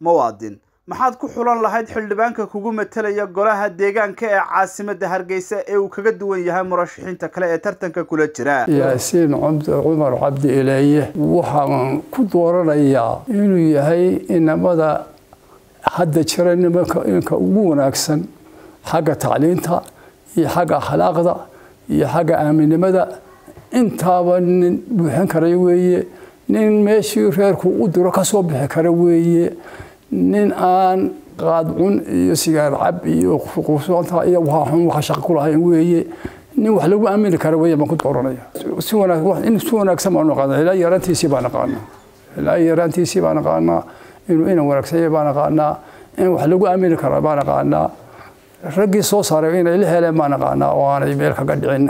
muwaadin maxaad ku xulan lahayd xildhibaanka kugu matelaya golaha deegaanka ee caasimadda hargeysa ee uu kaga duwan yahay murashaxiinta kale ee tartanka kula jira? Yaasiin cumar cabdi ileeye waxaan ku dooranayaa inuu yahay inamada hadda jira nimanka ugu wanaagsan xagga tacliinta iyo xagga akhlaaqda iyo xagga aaminimada. Intaaba nin buuxin kara weeye nin meeshii reerku u diro ka soo bixi kara weeye nin aan qaadcun iyo sigaar cab iyo qusoonta iyo waxa shaqo ku lahayn weeye. Nin wax lagu aamini kara weeye baan ku dooranaya. Si wanaagsan si wanaagsan baan naqaana ilaa yaraantiisii baan naqaanaa ilaa yaraantiisii baan naqaanaa inuu inan wanaagsan baan naqaanaa in wax lagu aamini kara baan naqaanaa raggii soo saaray inay la heleen baan naqaanaa oo aanay meel kaga dhicin